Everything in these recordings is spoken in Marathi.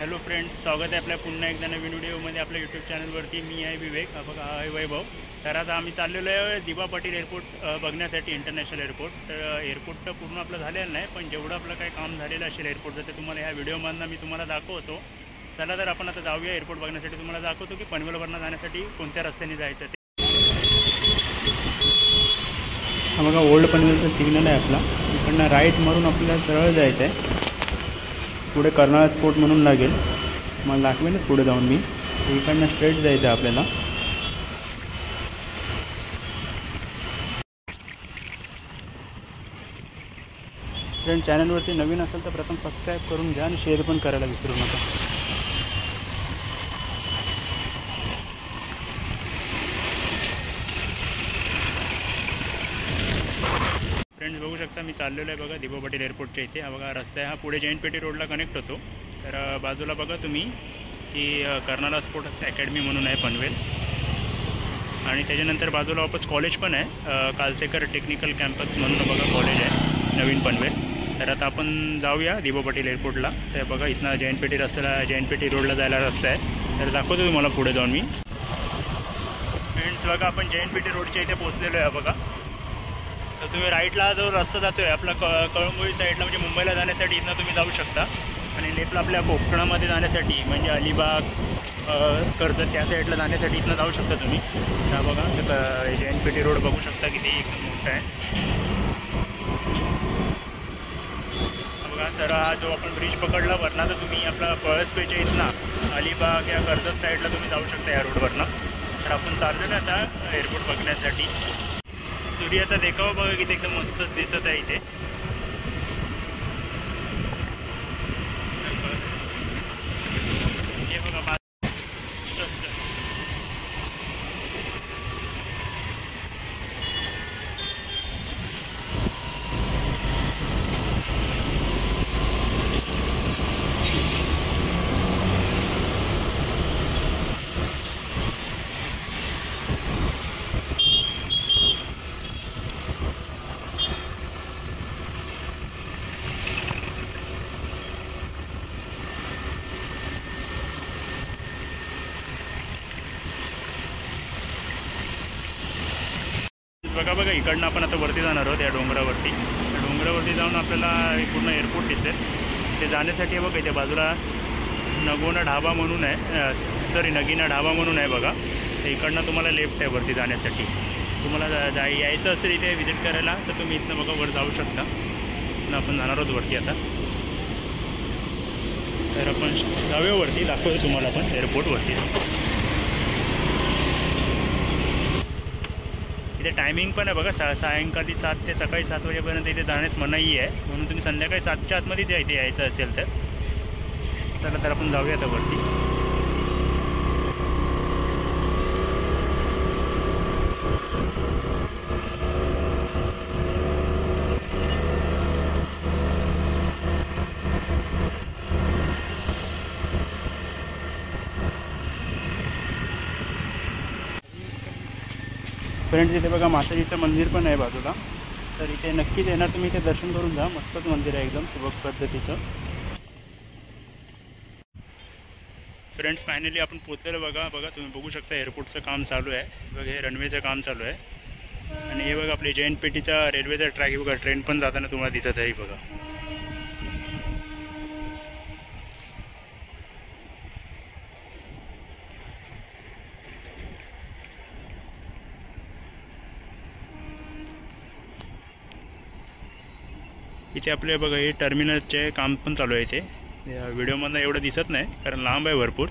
हॅलो फ्रेंड्स स्वागत आहे आपल्या पुन्हा एकदा नवीन व्हिडिओमध्ये आपल्या यूट्यूब चॅनलवरती मी आहे विवेक बघा आहे वैभव. तर आता आम्ही चाललेलो आहे दिबा पाटील एअरपोर्ट बघण्यासाठी इंटरनॅशनल एअरपोर्ट तर एअरपोर्ट तर पूर्ण आपलं झालेलं नाही पण जेवढं आपलं काही काम झालेलं असेल एअरपोर्टचं ते तुम्हाला ह्या व्हिडिओमधनं मी तुम्हाला दाखवतो. चला तर आपण आता जाऊया एअरपोर्ट बघण्यासाठी. तुम्हाला दाखवतो की पनवेलवरनं जाण्यासाठी कोणत्या रस्त्याने जायचं ते. बघा ओल्ड पनवेलचा सिग्नल आहे आपला. इकडनं राईट मारून आपल्याला सरळ जायचं आहे पुढे कर्नाळा स्पोर्ट म्हणून लागेल. मला दाखवेनच पुढे जाऊन मी. इकडनं स्ट्रेट जायचं आहे आपल्याला. फ्रेंड चॅनलवरती नवीन असेल तर प्रथम सबस्क्राईब करून घ्या आणि शेअर पण करायला विसरू नका. तुम्ही बघू शकता मी चाललेलो आहे बघा दिबो पाटील एअरपोर्टच्या इथे. हा बघा रस्ता आहे हा. पुढे जैनपेटी रोडला कनेक्ट होतो. तर बाजूला बघा तुम्ही की कर्नाला स्पोर्ट्स अकॅडमी म्हणून आहे पनवेल. आणि त्याच्यानंतर बाजूला वापस कॉलेज पण आहे. कालसेकर टेक्निकल कॅम्पस म्हणून बघा कॉलेज आहे नवीन पनवेल. तर आता आपण जाऊया दिबो पाटील एअरपोर्टला. तर बघा इथनं जैनपेटी रस्त्याला जैनपेटी रोडला जायला रस्ता आहे. तर दाखवतो तुम्हाला पुढे जाऊन मी. फ्रेंड्स बघा आपण जैनपेटी रोडच्या इथे पोचलेलो आहे बघा. तर तुम्ही राईटला जो रस्ता जातो आहे आपला क कळंबोळी साईडला म्हणजे मुंबईला जाण्यासाठी इथनं तुम्ही जाऊ शकता. आणि लेफ्टला आपल्या कोकणामध्ये जाण्यासाठी म्हणजे अलिबाग कर्जत त्या साईडला जाण्यासाठी इथनं जाऊ शकता तुम्ही. त्या बघा जे एन पी टी रोड बघू शकता किती एकदम मोठा आहे. बघा सर हा जो आपण ब्रिज पकडला वरना तर तुम्ही आपला पळसपेच्या इथनं अलिबाग या कर्जत साईडला तुम्ही जाऊ शकता या रोडवरनं तर आपण चाललो ना आता एअरपोर्ट बघण्यासाठी. सूर्याचा देखावा बघा किती एकदम मस्तच दिसत आहे इथे हे बघा मा- चल, चल. बघा बघा इकडनं आपण आता वरती जाणार आहोत या डोंगरावरती. डोंगरावरती जाऊन आपल्याला एक पूर्ण एअरपोर्ट दिसेल. ते जाण्यासाठी बघा इथे बाजूला नगोना ढाबा म्हणून आहे. सॉरी नगीना ढाबा म्हणून आहे बघा. तर इकडनं तुम्हाला लेफ्ट आहे वरती जाण्यासाठी. तुम्हाला जा- यायचं असेल इथे व्हिजिट करायला तर तुम्ही इथनं बघा वर जाऊ शकता. आपण जाणार आहोत वरती आता. तर आपण जाऊया वरती दाखवतो तुम्हाला आपण एअरपोर्टवरती इथे टायमिंग पण आहे बघा सा सायंकाळी सात ते सकाळी सात वाजेपर्यंत इथे जाण्यास मनाई आहे. म्हणून तुम्ही संध्याकाळी सातच्या आतमध्येच या इथे यायचं असेल तर. चला तर आपण जाऊया तर वरती. फ्रेंड्स इथे बघा माताजीचं मंदिर पण आहे बाजूला. तर इथे नक्कीच येणार तुम्ही इथे दर्शन करून जा. मस्तच मंदिर आहे एकदम सुबक पद्धतीचं. फ्रेंड्स फायनली आपण पोचलेलो बघा. बघा तुम्ही बघू शकता एअरपोर्टचं काम चालू आहे. बघा हे रनवेचं काम चालू आहे. आणि हे बघा आपली जैन पेटीचा रेल्वेचा ट्रॅक हे बघा ट्रेन पण जाताना तुम्हाला दिसत आहे बघा. इथे आपले बघा हे टर्मिनलचे काम पण चालू आहे इथे. व्हिडिओमधनं एवढं दिसत नाही कारण लांब आहे भरपूर.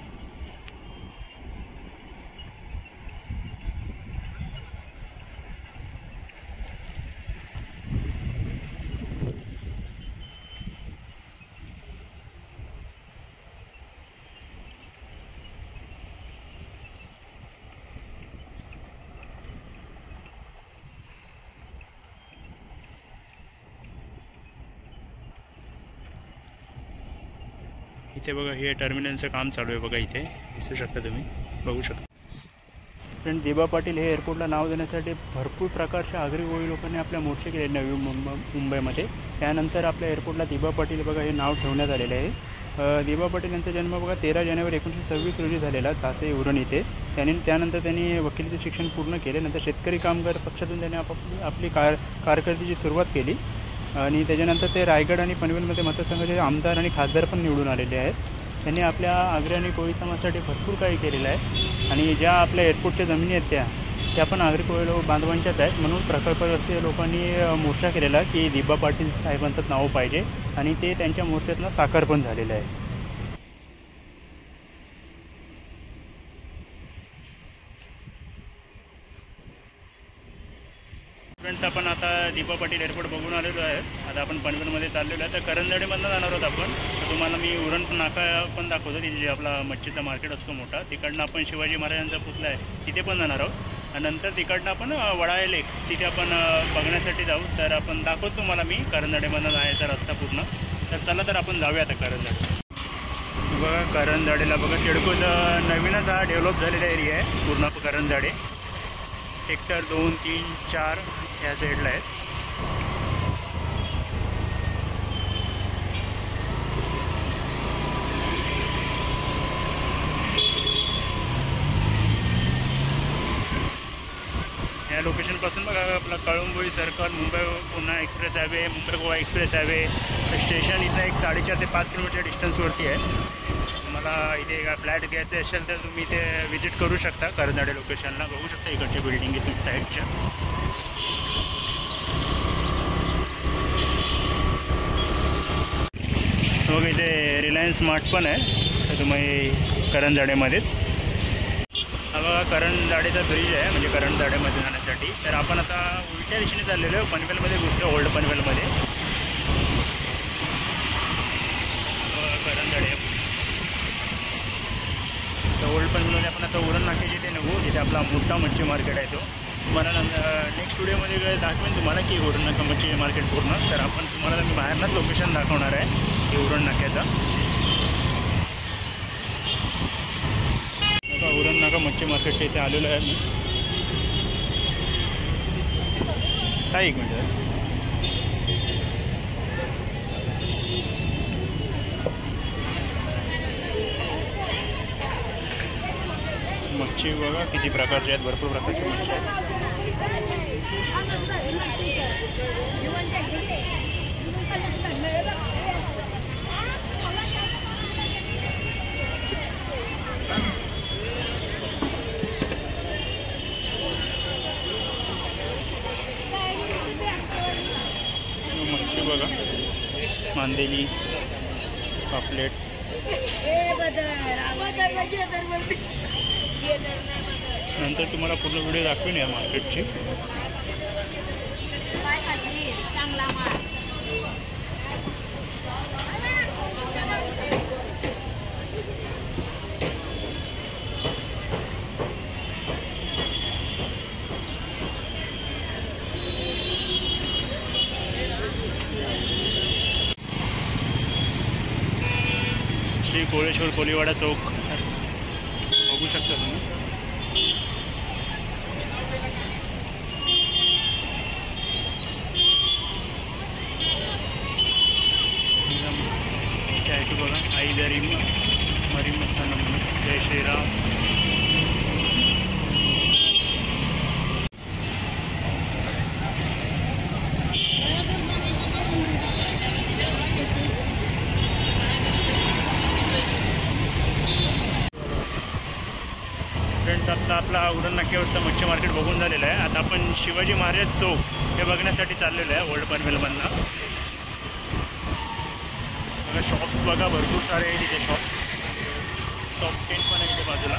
इथे बघा हे टर्मिनलचं काम चालू आहे बघा इथे. दिसू शकता तुम्ही. बघू शकता. फ्रेंड दिबा पाटील हे एअरपोर्टला नाव देण्यासाठी भरपूर प्रकारच्या आगरी गोळी लोकांनी आपल्या मोर्चे केले नवी मुंबई मुंबईमध्ये. त्यानंतर आपल्या एअरपोर्टला दिबा पाटील बघा हे नाव ठेवण्यात आलेलं आहे. दिबा पाटील यांचा जन्म बघा तेरा जानेवारी एकोणीसशे सव्वीस रोजी झालेला चासे उरण इथे. त्यांनी त्यानंतर त्यांनी वकिलीचे शिक्षण पूर्ण केले. नंतर शेतकरी कामगार पक्षातून त्यांनी आपापली आपली कार कारकिर्दीची सुरुवात केली. आणि त्याच्यानंतर ते रायगड आणि पनवेलमध्ये मतदारसंघाचे आमदार आणि खासदार पण निवडून आलेले आहेत. त्यांनी आपल्या आग्रा आणि कोळी समाजासाठी भरपूर काही केलेलं आहे. आणि ज्या आपल्या एअरपोर्टच्या जमिनी आहेत त्या त्या पण आग्रे कोळी लोक बांधवांच्याच आहेत. म्हणून प्रकल्पग्रस्त लोकांनी मोर्चा केलेला की दिबा पाटील साहेबांचं नाव पाहिजे. आणि ते त्यांच्या मोर्चातनं साकार पण झालेलं आहे. फ्रेंड्स आपण आता दीपा पाटील एअरपोर्ट बघून आलेलो आहे. आता आपण पनवेलमध्ये चाललेलो आहे. तर करंजाडीमधनं जाणार आहोत आपण. तर तुम्हाला मी उरण नाका पण दाखवतो तिथे जे आपला मच्छीचा मार्केट असतो मोठा. तिकडनं आपण शिवाजी महाराजांचा पुतला आहे तिथे पण जाणार आहोत. आणि नंतर तिकडनं आपण वडाळे लेक तिथे आपण बघण्यासाठी जाऊ. तर आपण दाखवतो तुम्हाला मी करंजाडीमधनं जायचा रस्ता पूर्ण. तर चला तर आपण जाऊया आता करंजाडी. बघा करंजाडेला बघा सिडकोचा नवीनच हा डेव्हलप झालेला एरिया आहे. पूर्ण करंजाडे. सेक्टर दोन तीन चार ह्या साईडला आहेत. या लोकेशनपासून बघा आपला Kalamboli circle Mumbai Pune express highway Mumbai Goa express highway. Station इथं एक साडेचार ते पाच किलोमीटर डिस्टन्सवरती आहे. तुम्हाला इथे फ्लॅट घ्यायचे असेल तर तुम्ही इथे व्हिजिट करू शकता. करंजाडे लोकेशनला बघू शकता इकडची बिल्डिंग इथून साईडच्या मग इथे रिलायन्स स्मार्ट पण आहे. तर तुम्ही करंजाडेमध्येच हा बघा करंजाडेचा ब्रिज आहे म्हणजे करंजाडेमध्ये जाण्यासाठी. तर आपण आता उलट्या दिशेने चाललेलो आहे पनवेलमध्ये घुसलो ओल्ड पनवेलमध्ये बघा, करंजाडे तर ओल्ड पनवेलमध्ये आपण आता उरण नाके जिथे निघू जिथे आपला मोठा मच्छी मार्केट आहे तो. तुम्हाला नेक्स्ट व्हिडिओमध्ये दाखवेन तुम्हाला की उरण नाका मच्छी मार्केट पूर्ण. तर आपण तुम्हाला मी बाहेरनंच लोकेशन दाखवणार आहे की उरण नाक्याचा. बघा उरण नाका मच्छी मार्केटच्या इथे आलेलो आहे मी. काय एक मिनिट. मच्छी बघा किती प्रकारचे आहेत भरपूर प्रकारचे मच्छी आहेत. मच्छी बघा मांदेली पापलेट. नंतर तुम्हाला पूर्ण व्हिडिओ दाखवेन या मार्केटची श्री कोळेश्वर कोलीवाडा चौक. बघू शकता तुम्ही. काय बघा. आई दरी मरी मस्ताना म्हणून जय श्रीराम फ्रेंड्स आता आपला उरण नाक्यावरचं मच्छी मार्केट बघून झालेलं आहे. आता आपण शिवाजी महाराज चौक हे बघण्यासाठी चाललेलो आहे ओल्ड पनवेलमधनं बघा शॉप्स बघा भरपूर सारे आहे तिथे शॉप्स टॉप टेन पण आहे इथे बाजूला.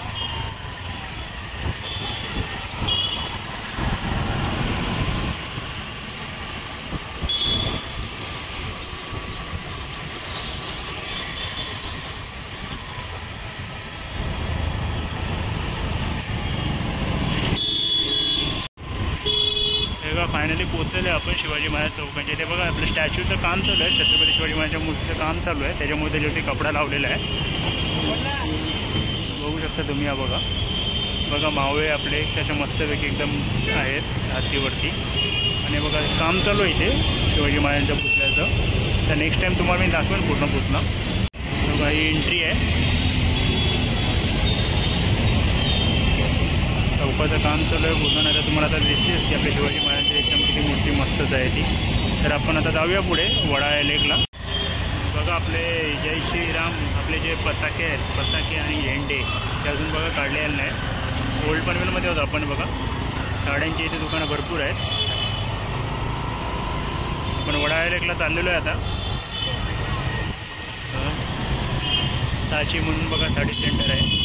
बघा फायनली पोहोचलेलो आहे आपण शिवाजी महाराज चौकांच्या इथे. बघा आपलं स्टॅच्यूचं काम चालू आहे. छत्रपती शिवाजी महाराजच्या मूर्तीचं काम चालू आहे. त्याच्यामुळे त्याच्यावरती कपडा लावलेला आहे. बघू शकता तुम्ही हा बघा. बघा मावळे आपले त्याच्या मस्तपैकी एकदम आहेत हत्तीवरती आणि बघा काम चालू आहे इथे शिवाजी महाराजांच्या पुतळ्याचं. तर नेक्स्ट टाईम तुम्हाला मी दाखवेन पूर्ण पूर्ण बघा ही एंट्री आहे. चौकाचं काम चालू आहे. पूर्ण नाही तर तुम्हाला आता दिसतेच की आपल्या शिवाजी महाराजांची एकदम किती मूर्ती मस्तच आहे ती. तर आपण आता जाऊया पुढे वडा लेकला. बघा आपले जय श्रीराम आपले जे पताके आहेत पताके आणि झेंडे ते अजून बघा काढलेले नाही. ओल्ड पनवेलमध्ये होतो आपण बघा. साड्यांची इथे दुकानं भरपूर आहेत. आपण वडा लेकला चाललेलो आहे आता. साची म्हणून बघा साडी सेंटर आहे.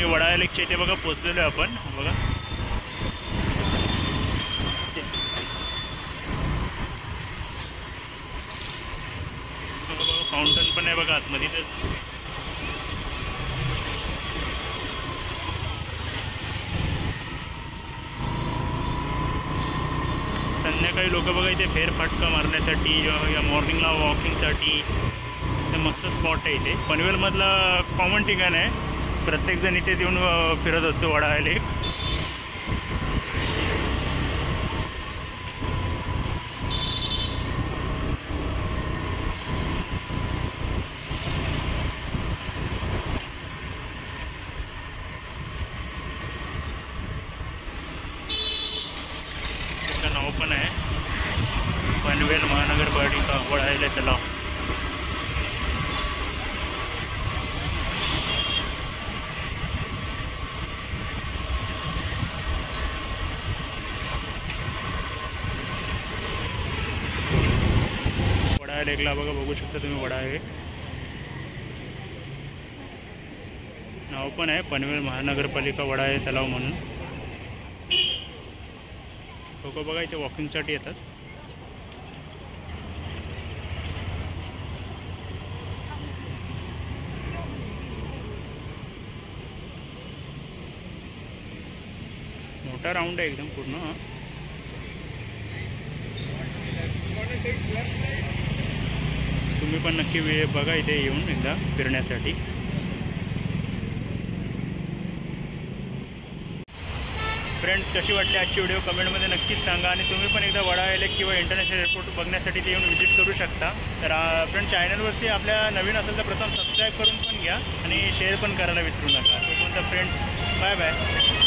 सगळं फायनली वडा लेकच्या इथे बघा पोचलेलो आहे आपण. बघा. बघा बघा फाउंटन पण आहे बघा आतमध्ये. तर संध्याकाळी लोक बघा इथे फेरफटका मारण्यासाठी किंवा या मॉर्निंगला वॉकिंगसाठी ते मस्त स्पॉट आहे इथे. पनवेलमधलं कॉमन ठिकाण आहे. प्रत्येकजण इथेच येऊन अ, फिरत असतो वडा लेक त्याचं नाव पण आहे पनवेल महानगरपालिका वडायला तलाव वडा डेकला बघा बघू शकता तुम्ही वडा आहे. नाव पण आहे पनवेल महानगरपालिका वडा आहे तलाव म्हणून. लोक बघा इथे वॉकिंगसाठी येतात. मोठा राऊंड आहे एकदम पूर्ण. हा तुम्ही पण नक्की वेळ बघा इथे येऊन एकदा फिरण्यासाठी. फ्रेंड्स कशी वाटली आजची व्हिडिओ कमेंटमध्ये नक्कीच सांगा आणि तुम्ही पण एकदा वडा एलेक किंवा इंटरनॅशनल एअरपोर्ट बघण्यासाठी ते येऊन व्हिजिट करू शकता. तर फ्रेंड चॅनलवरती आपल्या नवीन असेल तर प्रथम सबस्क्राईब करून पण घ्या आणि शेअर पण करायला विसरू नका. तोपर्यंत फ्रेंड्स बाय बाय